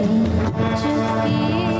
happy to be